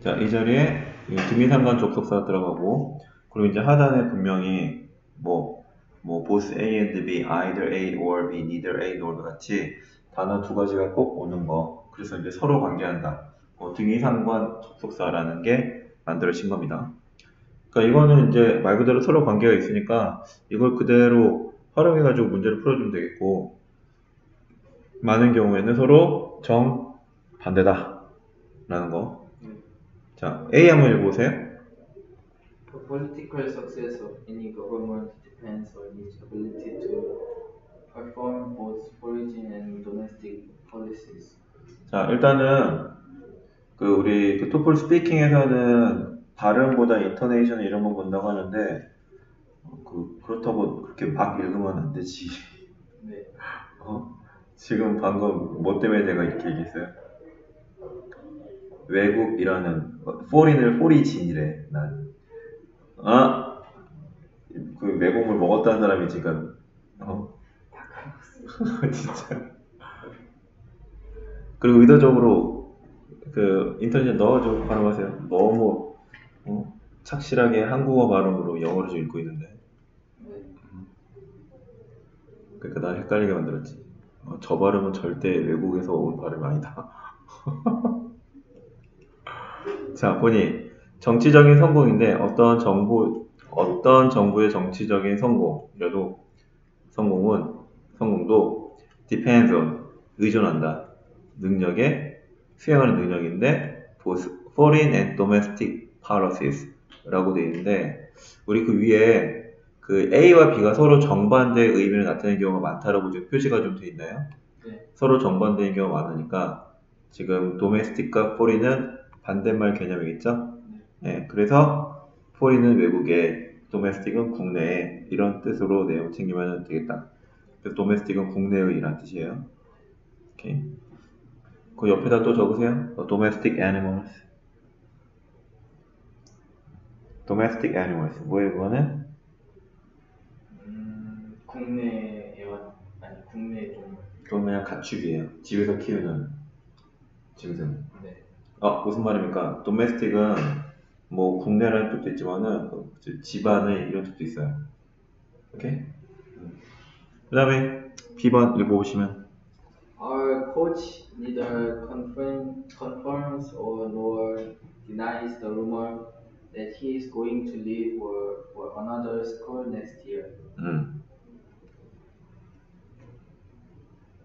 자, 이 자리에 등위상관 접속사 들어가고, 그리고 이제 하단에 분명히 뭐, 뭐, both A and B, either A or B, neither A nor 같이 단어 두 가지가 꼭 오는 거. 그래서 이제 서로 관계한다. 뭐 등위상관 접속사라는 게 만들어진 겁니다. 그러니까 이거는 이제 말 그대로 서로 관계가 있으니까 이걸 그대로 활용해가지고 문제를 풀어주면 되겠고, 많은 경우에는 서로 정 반대다. 라는 거. 자, A 한번 읽어보세요. The political success of any government depends on its ability to perform both foreign and domestic policies. 자, 일단은 그 우리 그 토플 스피킹에서는 발음보다 인터네이션 이런 거 본다고 하는데 어, 그 그렇다고 그렇게 막 읽으면 안 되지. 네. 어? 지금 방금 뭐 때문에 내가 이렇게 얘기했어요? 외국이라는 포린을 포리진이래 난. 아, 그 외국물 먹었다는 사람이 지금 어? 진짜. 그리고 의도적으로 그 인터넷에 넣어줘 발음하세요. 너무 어? 착실하게 한국어 발음으로 영어로 좀 읽고 있는데. 네. 그러니까 날 헷갈리게 만들었지. 어, 저 발음은 절대 외국에서 온 발음이 아니다. 자, 보니 정치적인 성공인데 어떤 정부 어떤 정부의 정치적인 성공이라도 성공은 성공도 depends on 의존한다. 능력에 수행하는 능력인데 foreign and domestic policies 라고 되어 있는데 우리 그 위에 그 A와 B가 서로 정반대의 의미를 나타내는 경우가 많다라고 지금 표시가 좀돼 있나요? 네. 서로 정반대인 경우가 많으니까 지금 domestic과 foreign은 반대말 개념이겠죠? 네, 그래서 foreign은 외국에, domestic은 국내에 이런 뜻으로 내용 챙기면 되겠다. 그래서 domestic은 국내의 이란 뜻이에요. 오케이. 그 옆에다 또 적으세요. 어, domestic animals. domestic animals. 뭐예요, 그거는? 음, 국내 애완 아니 국내 동. 그건 그냥 가축이에요. 집에서 키우는 짐승. 네. 아, 무슨 말입니까? domestic은 뭐 국내라는 뜻도 있지만은 그 집안의 이런 뜻도 있어요. 오케이? 그 다음에 B번 읽어보시면 Our coach neither confirm, confirms or nor denies the rumor that he is going to leave for, for another school next year. 음,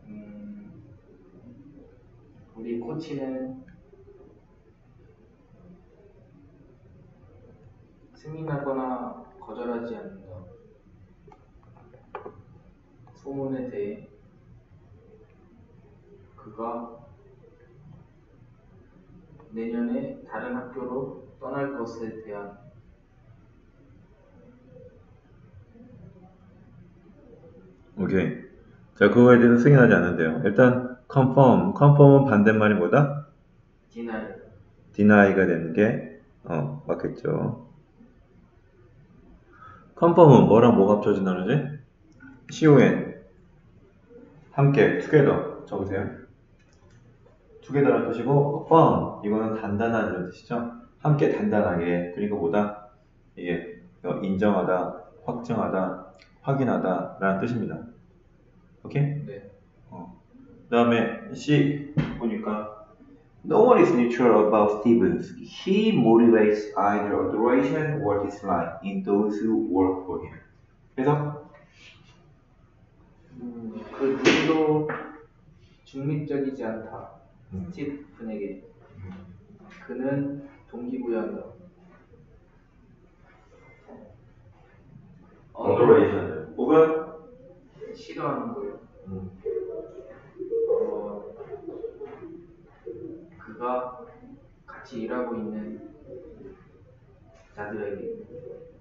음, 우리 코치는 승인하거나 거절하지 않는다. 소문에 대해 그가 내년에 다른 학교로 떠날 것에 대한 오케이. 자, 그거에 대해서 승인하지 않는데요. 일단 confirm, confirm은 반대말이 뭐다? 디나이 deni가 되는 게 어, 맞겠죠. Confirm은 뭐랑 뭐가 합쳐진 단어지? con 함께 together 적으세요. together라는 뜻이고 firm 이거는 단단한 이런 뜻이죠. 함께 단단하게 그리고 뭐다? 이게 어, 인정하다, 확증하다, 확인하다 라는 뜻입니다. 오케이? 네. 어. 그 다음에 C 보니까 No one is neutral about Stevens. He motivates either adoration or dislike in those who work for him. 그래서 음, 그 누구도 중립적이지 않다. 음. 스티븐에게 그는 동기부여한다. adoration 혹은 싫어하는 거 그가 같이 일하고 있는 자들에게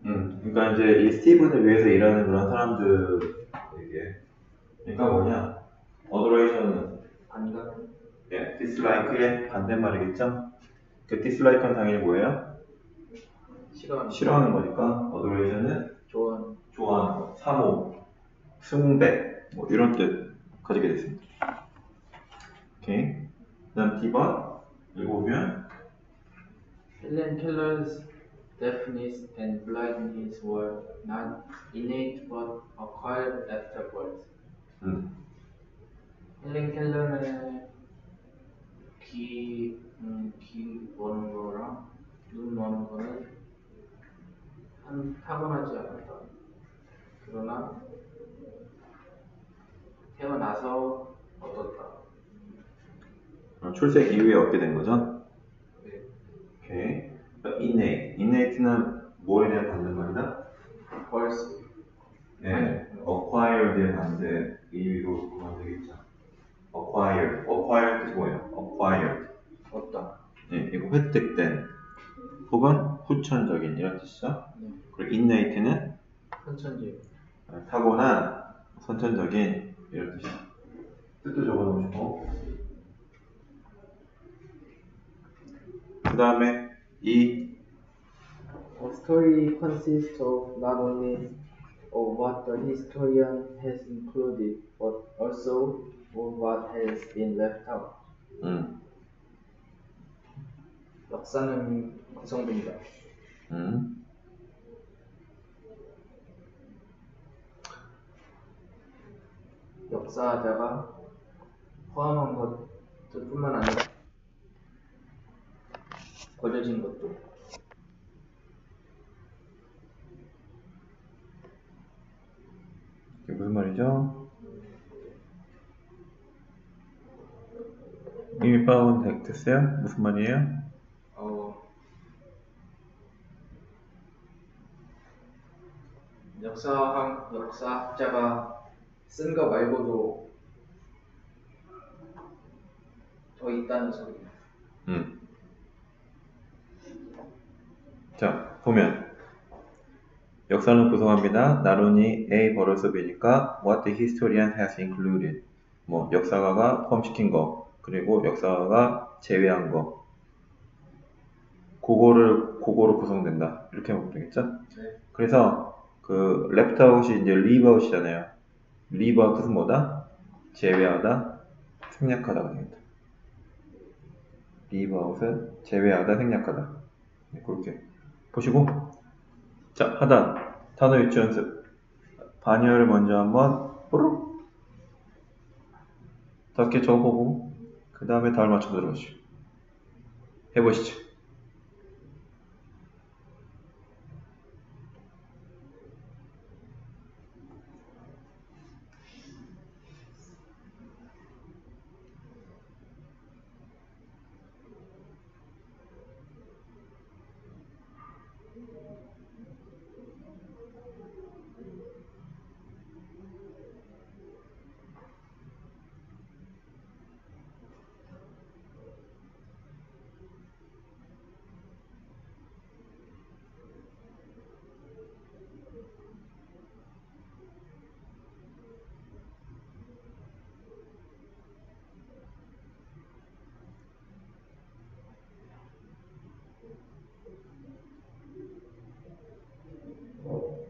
음, 그러니까 이제 이 스티븐을 위해서 일하는 그런 사람들에게 그러니까 뭐냐 adoration은 반감, 예, dislike의 반대말이겠죠? 그 dislike는 당연히 뭐예요? 싫어하는, 싫어하는 거니까 adoration은 좋아하는, 좋아하는 거, 사모, 숭배, 뭐 이런 뜻 가지게 됐습니다. 오케이. 그 다음 D번 읽어보면 Helen Keller's deafness and blindness were not innate but acquired afterwards. 음. 헬렌 켈러는 귀, 음, 귀 머는 거랑 눈 머는 거는 한, 타고나지 않았다. 그러나 태어나서 얻었다. 어, 출생 이후에 얻게 된 거죠? 네. 오케이. innate. innate는 뭐에 대한 반대말이다? 벌써 네. acquired의 반대 의미로 보면 되겠죠. acquired. acquired 뭐예요? acquired. 얻다. 네, 이거 획득된 혹은 후천적인 이런 뜻이죠. 네. 그리고 innate는 선천적. 어, 타고난 선천적인 이런 뜻이죠. 뜻도 적어놓으시고 그 다음에 이 A story consists of not only of what the historian has included, but also of what has been left out. 음, 역사는 구성된다. 음. 역사자가 포함한 것뿐만 아니라 버려진 것도 이게 무슨 말이죠? 이미 파운 됐어요? 무슨 말이에요? 어, 역사학 역사학자가 쓴 거 말고도 더 있다는 소리예요. 음. 자, 보면 역사는 구성합니다. 나룬이 A 버릇을 배니까 what the historian has included. 뭐 역사가가 포함시킨 거, 그리고 역사가가 제외한 거. 그거를 그거로 구성된다. 이렇게 보면 되겠죠? 네. 그래서 그 left out이 이제 leave out이잖아요. leave out 뜻은 뭐다? 제외하다, 생략하다가 leave out은 제외하다, 생략하다. 네, 그렇게 보시고 자 하단 단어 유치 연습 반열을 먼저 한번 뽀록 다섯 개 적어보고 그 다음에 답을 맞춰 들어가시죠. 해보시죠.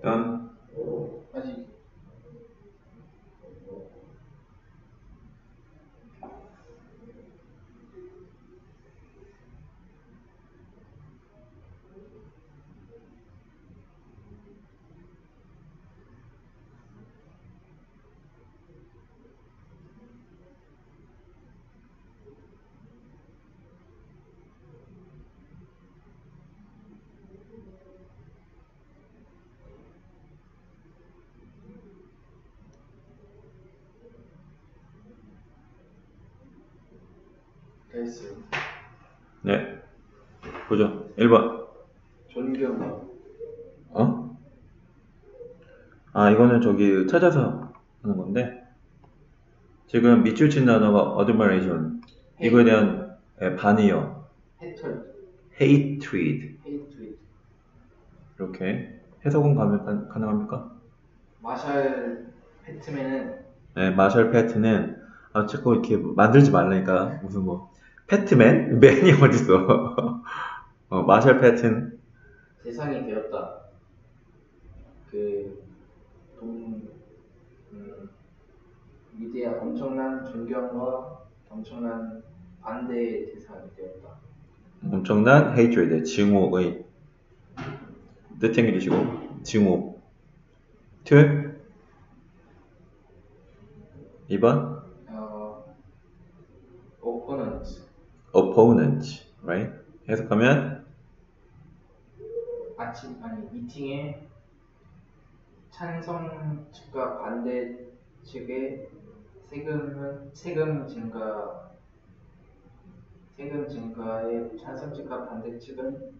일단 아직 됐어요. 네. 보죠. 1번. 존경, 어? 아 이거는 저기 찾아서 하는 건데. 지금 밑줄 친 단어가 admiration. 이거에 대한 예, 반이요. 해털, hatred. 헤이트윗, 이렇게 해석은 가능, 가능합니까? 마샬 패트맨은? 네, 마셜 패트는 아 자꾸 이렇게 만들지 말라니까. 무슨 뭐 패트맨? 맨이 어딨어 어, 마셜 패튼 대상이 되었다. 그 동, 음, 위대한 엄청난 존경과 엄청난 반대의 대상이 되었다. 음, 엄청난 hatred, 증오의 뜻 챙겨주시고 증오. to 2번 어, opponent right? 해석하면 아침 아니 미팅에 찬성 측과 반대 측의 세금은 세금 증가 세금 증가에 찬성 측과 반대 측은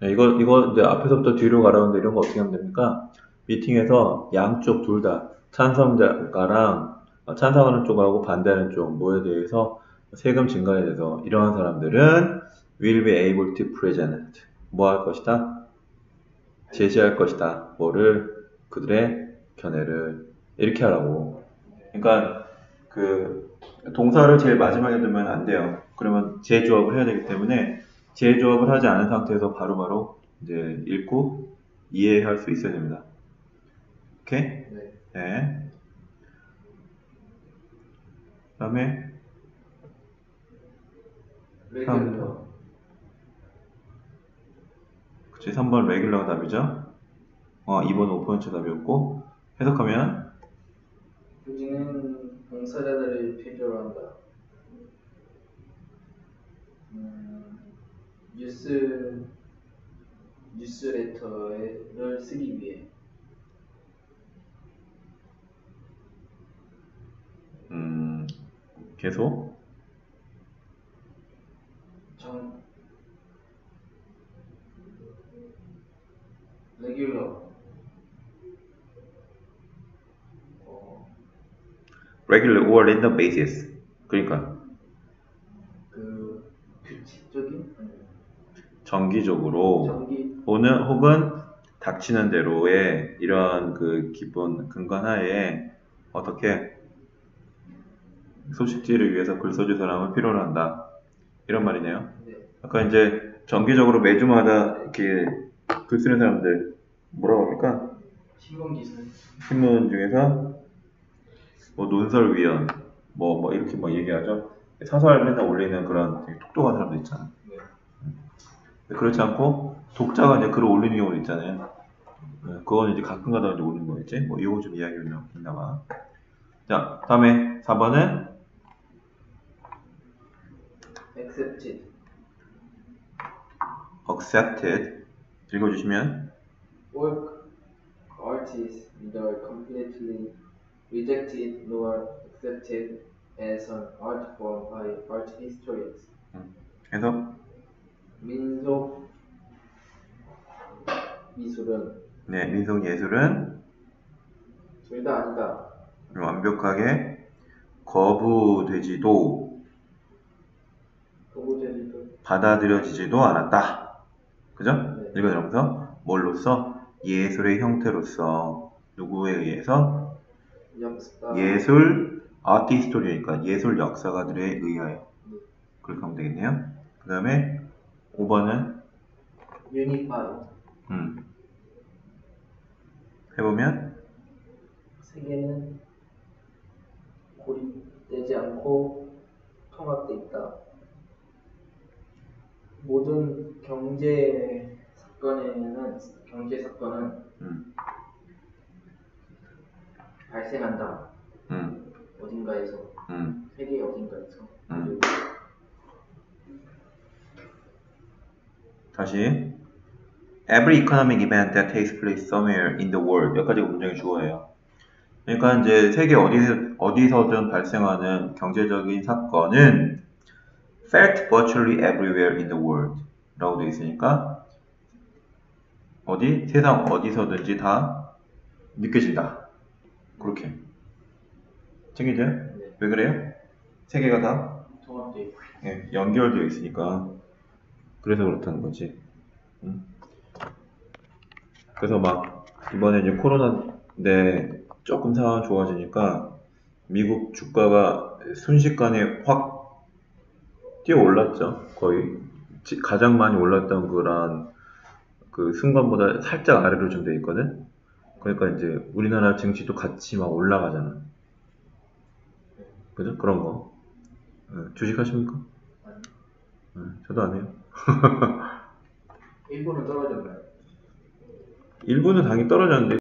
네, 이거 이거 이제 앞에서부터 뒤로 가라는데 이런 거 어떻게 하면 됩니까? 미팅에서 양쪽 둘 다 찬성자가랑 어, 찬성하는 쪽하고 반대하는 쪽 뭐에 대해서 세금 증가에 대해서 이러한 사람들은 will be able to present 뭐 할 것이다? 제시할 것이다. 뭐를 그들의 견해를 이렇게 하라고. 그러니까 그 동사를 제일 마지막에 두면 안 돼요. 그러면 재조합을 해야 되기 때문에 재조합을 하지 않은 상태에서 바로바로 이제 읽고 이해할 수 있어야 됩니다. 오케이? 네. 네. 그 다음에 레귤러 그치 3번 레귤러가 답이죠. 어 2번 오퍼런트 답이었고 해석하면 우리는 봉사자들을 필요로 한다. 음, 뉴스 뉴스레터를 쓰기 위해 음 계속 정 레귤러 어, regular or random basis. 그러니까 그 규칙적인 정기적으로 정기 오는 혹은 닥치는 대로의 이러한 그 기본 근간 하에 어떻게 소식지를 위해서 글 써줄 사람을 필요로 한다. 이런 말이네요. 네, 아까 이제 정기적으로 매주마다 이렇게 글 쓰는 사람들 뭐라고 합니까? 신문 기사 신문 중에서 뭐 논설위원 뭐, 뭐 이렇게 뭐 얘기하죠. 사설 맨날 올리는 그런 되게 똑똑한 사람들 있잖아. 네. 근데 그렇지 않고 독자가 이제 글을 올리는 경우도 있잖아요. 네, 그건 이제 가끔가다 이제 올리는 거겠지. 뭐 이거 좀 이야기를 했나봐. 자, 다음에 4번은 accepted accepted 읽어주시면 work artists neither completely rejected nor accepted as an art form by art historians. 해서 민속 미술은 네, 민속 예술은 둘 다 아니다. 완벽하게 거부되지도 도구제리도 받아들여지지도 않았다. 그죠? 네. 읽어내면서 뭘로써 예술의 형태로서 누구에 의해서 역사 예술 아트 히스토리니까 예술 역사가들에 의하여 그렇게 하면 되겠네요. 그 다음에 5번은 유니파이 음. 해보면 세계는 고립되지 않고 통합돼 있다. 모든 경제 사건에는 경제 사건은 음. 발생한다. 음. 어딘가에서 음. 세계 어딘가에서 음. 다시 Every economic event that takes place somewhere in the world 여기까지가 문장의 주어예요. 그러니까 이제 세계 어디서, 어디서든 발생하는 경제적인 사건은 felt virtually everywhere in the world 라고 되어 있으니까 어디? 세상 어디서든지 다 느껴진다. 그렇게. 챙겨져요? 네, 왜 그래요? 세계가 다 통합돼 있고 예, 연결되어 있으니까 그래서 그렇다는 거지. 응? 그래서 막 이번에 이제 코로나인데 조금 상황 좋아지니까 미국 주가가 순식간에 확 뛰어 올랐죠. 거의 지- 가장 많이 올랐던 그런 그 순간보다 살짝 아래로 좀 돼 있거든. 그러니까 이제 우리나라 증시도 같이 막 올라가잖아. 그죠? 그런 거. 예, 주식 하십니까? 네, 저도 안 해요. 일본은 떨어졌나요? 일부는 당연히 떨어졌는데